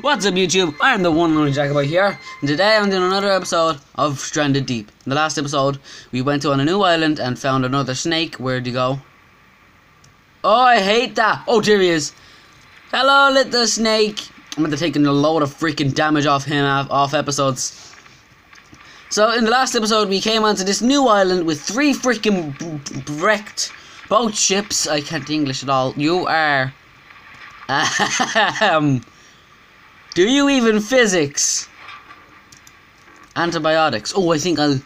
What's up YouTube? I am the one and only Jackaboy here, and today I'm doing another episode of Stranded Deep. In the last episode, we went to on a new island and found another snake. Where'd you go? Oh, I hate that! Oh, there he is! Hello, little snake! I'm gonna taking a load of freaking damage off him off, episodes. So, in the last episode, we came onto this new island with three freaking wrecked boat ships. I can't English at all. You are. Um. Do you even physics? Antibiotics. Oh, I think I'll.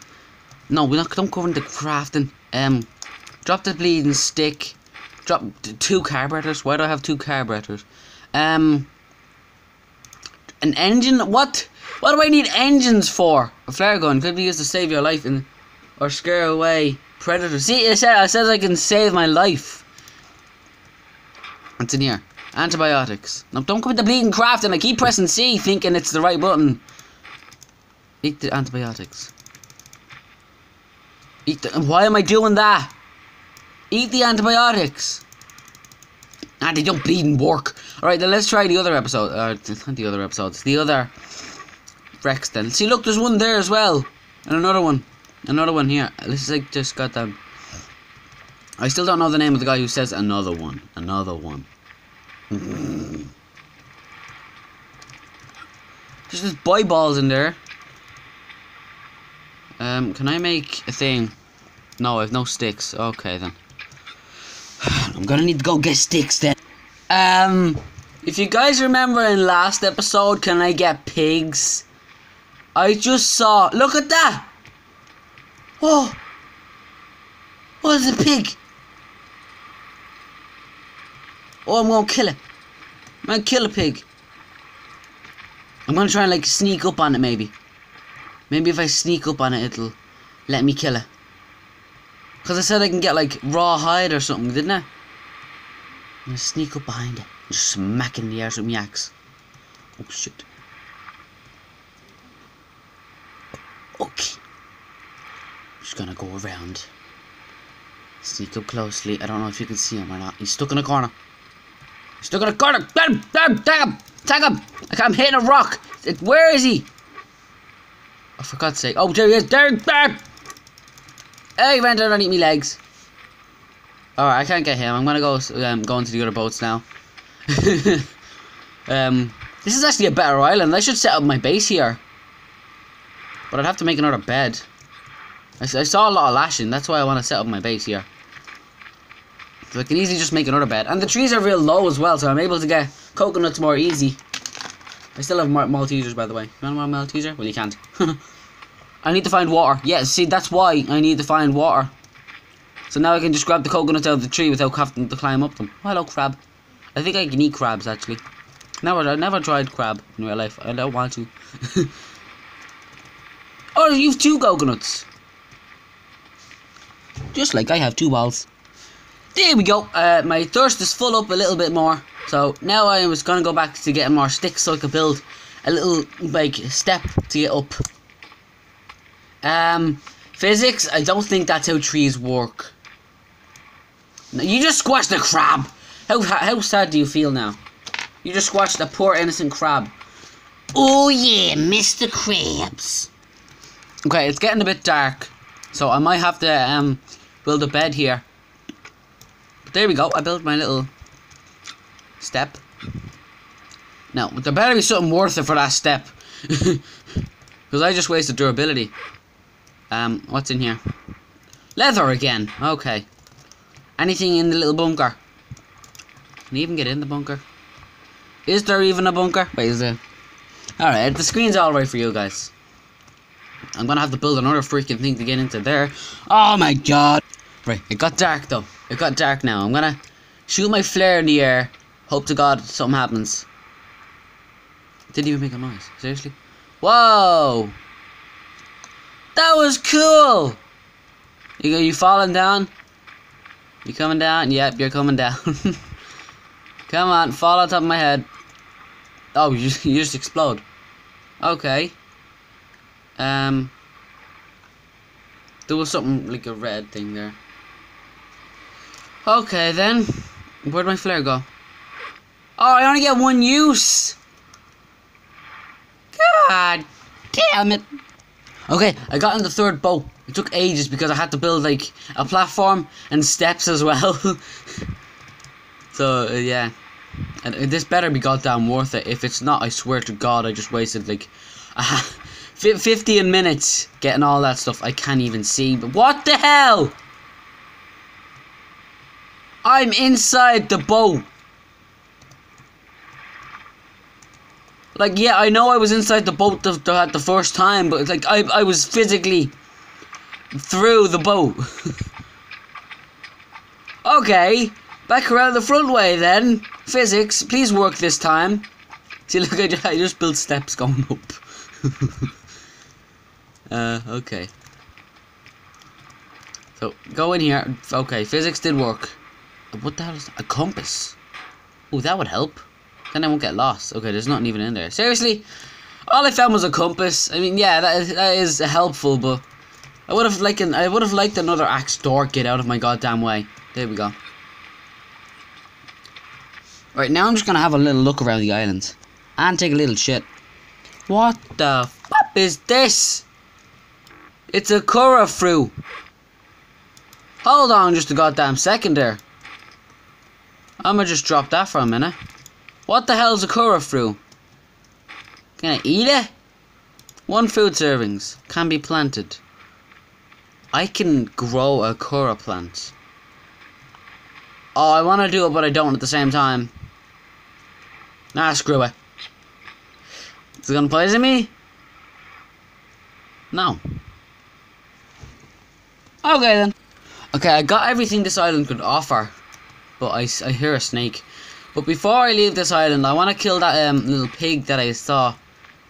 No, we're not. Don't go into crafting. Um, drop the bleeding stick. Drop two carburetors. Why do I have two carburetors? Um, an engine. What? What do I need engines for? A flare gun could be used to save your life and or scare away predators. See, I said I I can save my life. What's in here? Antibiotics. No, don't come with the bleeding crafting. I keep pressing C thinking it's the right button. Eat the antibiotics. Eat the. Why am I doing that? Eat the antibiotics. Ah, they don't bleeding work. Alright, then let's try the other episode. Uh, not the other episodes. The other wrecks then. See, look, there's one there as well. And another one. Another one here. Let's like just got them. I still don't know the name of the guy who says another one. Another one. There's just boy balls in there. Um, can I make a thing? No, I have no sticks. Okay then. I'm gonna need to go get sticks then. Um, if you guys remember in last episode, can I get pigs? I just saw. Look at that. Whoa. What is a pig? Oh, I'm gonna kill it. I'm gonna kill a pig. I'm gonna try and like sneak up on it maybe. Maybe if I sneak up on it, it'll let me kill it. Cause I said I can get like raw hide or something, didn't I? I'm gonna sneak up behind it just smack in the air my axe. Oh shit. Okay. I'm Just gonna go around. Sneak up closely. I don't know if you can see him or not. He's stuck in a corner. He's stuck in a corner. Get him! Get him! Tag him! Tag him! Like I'm hitting a rock. Where is he? Oh, for God's sake. Oh, there he is. There, there! Hey, he ran down underneath me legs. Alright, I can't get him. I'm gonna go um, go into the other boats now. um, this is actually a better island. I should set up my base here. But I'd have to make another bed. I, I saw a lot of lashing. That's why I want to set up my base here. So I can easily just make another bed. And the trees are real low as well, so I'm able to get coconuts more easy. I still have Mal Maltesers, by the way. You want a Malteser? Well, you can't. I need to find water. Yeah, see, that's why I need to find water. So now I can just grab the coconuts out of the tree without having to climb up them. Oh, hello, crab. I think I can eat crabs, actually. Never, I never tried crab in real life. I don't want to. oh, you've two coconuts. Just like I have two balls. There we go. Uh, my thirst is full up a little bit more. So now I was gonna go back to getting more sticks so I could build a little like step to get up. Um, physics. I don't think that's how trees work. No, you just squashed a crab. How how sad do you feel now? You just squashed a poor innocent crab. Oh yeah, Mr. Krabs. Okay, it's getting a bit dark, so I might have to um build a bed here. There we go. I built my little step. Now, there better be something worth it for that step. Because I just wasted durability. Um, what's in here? Leather again. Okay. Anything in the little bunker? Can you even get in the bunker? Is there even a bunker? Wait, is there? Alright, the screen's alright for you guys. I'm gonna have to build another freaking thing to get into there. Oh my god! Right, it got dark though. It got dark now. I'm gonna shoot my flare in the air. Hope to God something happens. Didn't even make a noise. Seriously? Whoa! That was cool! You go, you falling down? You coming down? Yep, you're coming down. Come on, fall on top of my head. Oh, you, you just explode. Okay. Um. There was something like a red thing there. Okay then. Where'd my flare go? Oh, I only get one use. God damn it. Okay, I got in the third boat. It took ages because I had to build like a platform and steps as well. so uh, yeah, and this better be goddamn worth it. If it's not, I swear to God, I just wasted like uh, 15 minutes getting all that stuff. I can't even see. But what the hell? I'm inside the boat. Like, yeah, I know I was inside the boat the, the, the first time, but like, I, I was physically through the boat. okay, back around the front way then. Physics, please work this time. See, look, I just, I just built steps going up. uh, okay. So, go in here. Okay, physics did work. What the hell is that? A compass? Oh, that would help. Then I won't get lost. Okay, there's nothing even in there. Seriously? All I found was a compass. I mean, yeah, that is, that is helpful, but I would have liked an, I would have liked another axe door. Get out of my goddamn way. There we go. Right now, I'm just gonna have a little look around the island and take a little shit. What the fuck is this? It's a Curafru. Hold on just a goddamn second there. I'ma just drop that for a minute. What the hell's a Kura fruit? Can I eat it? One food servings. Can be planted. I can grow a Kura plant. Oh, I want to do it, but I don't at the same time. Nah, screw it. Is it gonna poison me? No. Okay then. Okay, I got everything this island could offer. But I, I hear a snake. But before I leave this island, I want to kill that um, little pig that I saw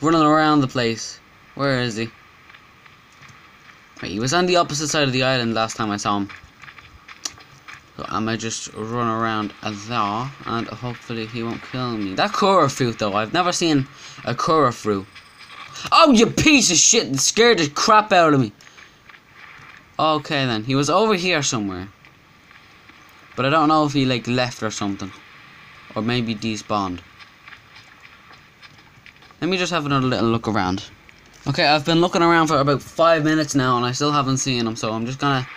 running around the place. Where is he? Right, he was on the opposite side of the island last time I saw him. So I might just run around there, and hopefully he won't kill me. That Kura fruit though, I've never seen a Kura fruit. Oh, you piece of shit! It scared the crap out of me. Okay then, he was over here somewhere. But I don't know if he like left or something. Or maybe despawned. Let me just have another little look around. Okay, I've been looking around for about five minutes now and I still haven't seen him, so I'm just gonna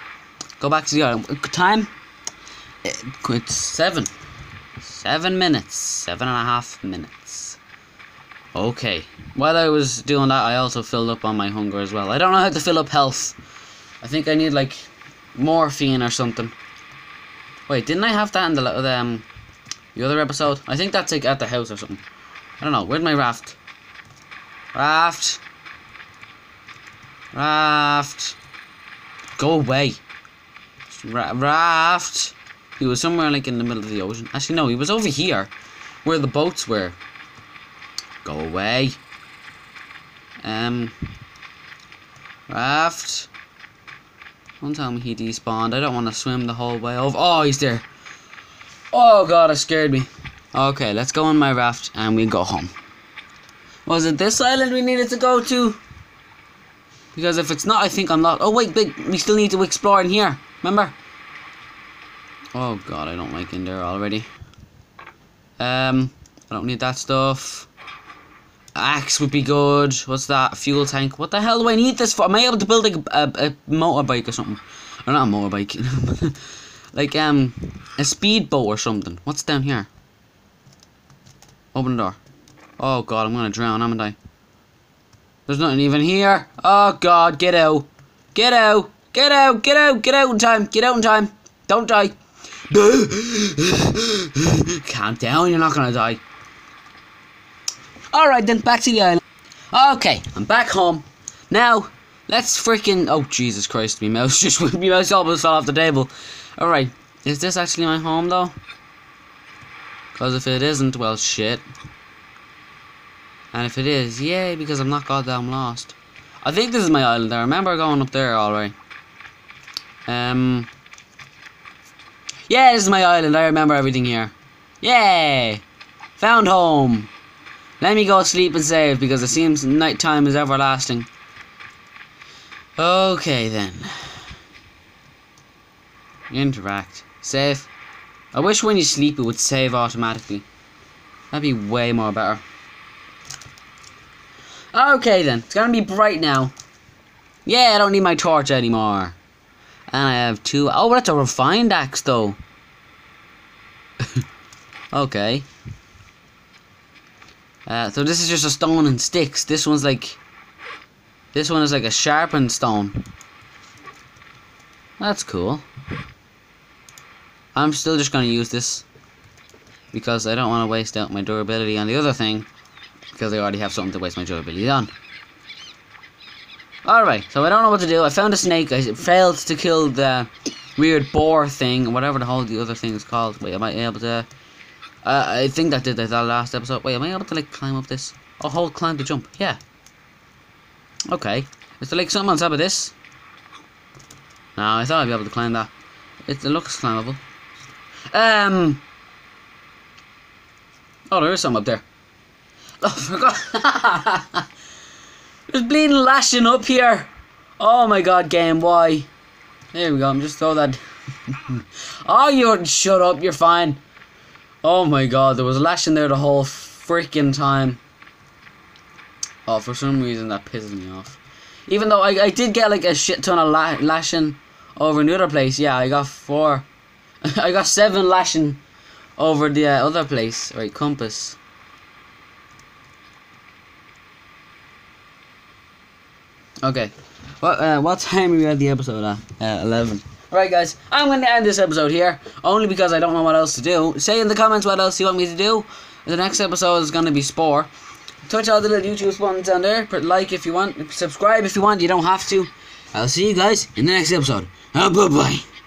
go back to the island. Uh, time? Uh, it's seven. Seven minutes. Seven and a half minutes. Okay. While I was doing that, I also filled up on my hunger as well. I don't know how to fill up health. I think I need, like, morphine or something. Wait, didn't I have that in the, the um, the other episode? I think that's like at the house or something. I don't know. Where's my raft? Raft. Raft. Go away. Ra raft. He was somewhere like in the middle of the ocean. Actually, no, he was over here. Where the boats were. Go away. Um. Raft. Don't tell me he despawned. I don't want to swim the whole way over. Oh, he's there. Oh god, it scared me. Okay, let's go on my raft and we go home. Was it this island we needed to go to? Because if it's not, I think I'm not. Oh wait, wait, we still need to explore in here. Remember? Oh god, I don't like in there already. Um, I don't need that stuff. Axe would be good. What's that? Fuel tank. What the hell do I need this for? Am I able to build like a, a, a motorbike or something? Or not a motorbike. Like, um, a speedboat or something. What's down here? Open the door. Oh god, I'm gonna drown, haven't I? There's nothing even here. Oh god, get out. Get out. Get out. Get out. Get out in time. Get out in time. Don't die. Calm down, you're not gonna die. Alright then, back to the island. Okay, I'm back home. Now, let's freaking... Oh, Jesus Christ, my mouse just... my mouse almost fell off the table. Alright, is this actually my home though? Because if it isn't, well shit. And if it is, yay, because I'm not goddamn lost. I think this is my island. I remember going up there alright. Um. Yeah, this is my island. I remember everything here. Yay! Found home. Let me go sleep and save because it seems night time is everlasting. Okay then. Interact. Save. I wish when you sleep it would save automatically. That'd be way more better. Okay then, it's gonna be bright now. Yeah, I don't need my torch anymore. And I have two. Oh, that's a refined axe though. okay. Uh, so this is just a stone and sticks. This one's like. This one is like a sharpened stone. That's cool. I'm still just gonna use this because I don't want to waste out my durability on the other thing because I already have something to waste my durability on. Alright, so I don't know what to do. I found a snake. I failed to kill the weird boar thing, whatever the hell the other thing is called. Wait, am I able to... Uh, I think that did that last episode. Wait, am I able to, like, climb up this? Oh, hold climb to jump. Yeah. Okay. Is there, like, something on top of this? No, I thought I'd be able to climb that. It, it looks climbable. Um... Oh, there is some up there. Oh, I forgot. There's bleeding lashing up here. Oh my god, game, why? There we go, I'm just throw that. oh, you shut up, you're fine. Oh my god, there was a lashing there the whole freaking time. Oh, for some reason that pisses me off. Even though I, I did get like a shit ton of la lashing over in the other place. Yeah, I got four. I got seven lashing over the uh, other place. Right, compass. Okay. What uh, what time are we at the episode at? Uh, 11. Alright guys, I'm going to end this episode here, only because I don't know what else to do. Say in the comments what else you want me to do. The next episode is going to be Spore. Touch all the little YouTube buttons down there. Put like if you want. Subscribe if you want. You don't have to. I'll see you guys in the next episode. Oh, bye-bye.